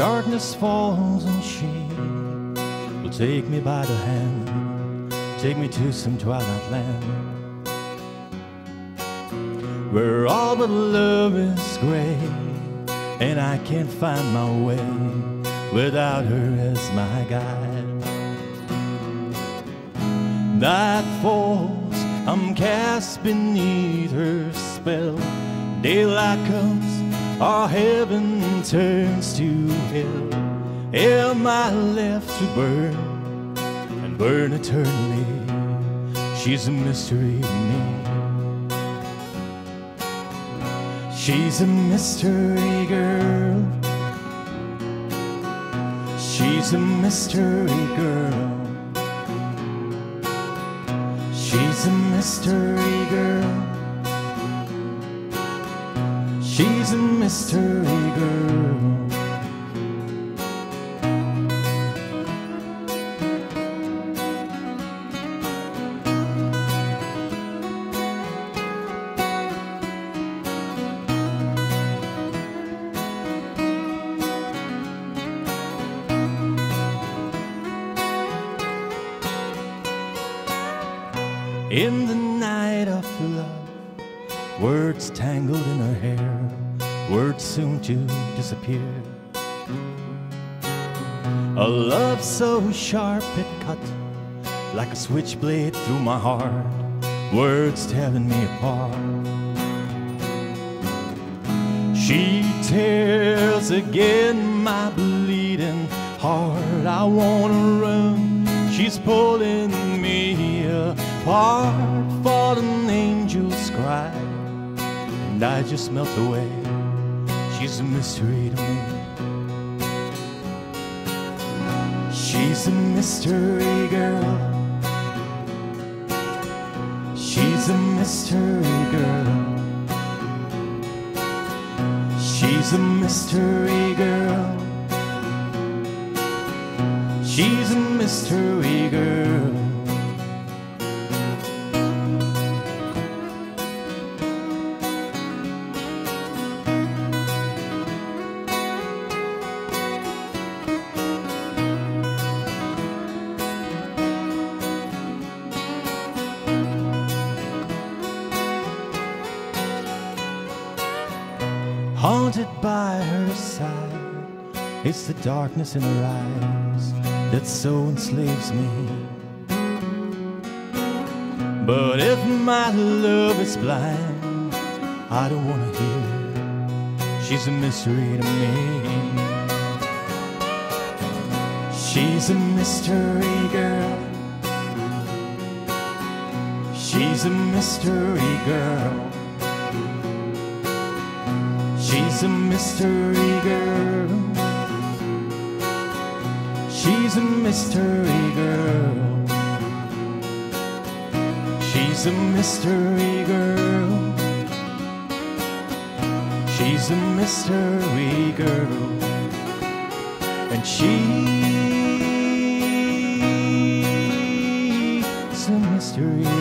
darkness falls and she will take me by the hand, take me to some twilight land where all but love is gray, and I can't find my way without her as my guide. Night falls, I'm cast beneath her spell. Daylight comes, our heaven turns to hell. Am I left to burn and burn eternally? She's a mystery to me. She's a mystery girl. She's a mystery girl. She's a mystery girl. She's a mystery girl. In the words tangled in her hair, words soon to disappear. A love so sharp it cut like a switchblade through my heart, words tearing me apart. She tears again my bleeding heart. I wanna run, she's pulling me apart. Fallen angels cry, and I just melt away. She's a mystery to me. She's a mystery girl. She's a mystery girl. She's a mystery girl. She's a mystery girl. Haunted by her side, it's the darkness in her eyes that so enslaves me. But if my love is blind, I don't wanna hear. it. She's a mystery to me. She's a mystery girl. She's a mystery girl. She's a mystery girl. She's a mystery girl. She's a mystery girl. She's a mystery girl. And she's a mystery